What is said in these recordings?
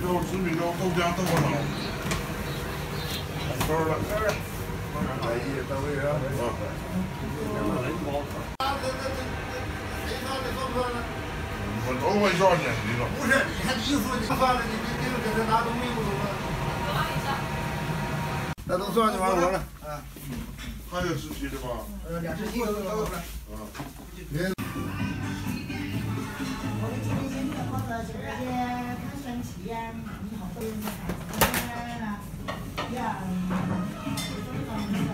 豆十米粥豆浆豆腐脑，收了。来一到位啊！我都会少年的了。不是，你看衣服你饭了，你你给他拿东西不中吗？那都算就完活了。啊，还有十七的吧？呃，两十七都都有了。啊。您。我们今天先跑到这边看神奇呀，以后都是看呀，呀，这种方面的。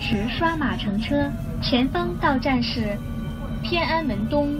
持刷码乘车，前方到站是天安门东。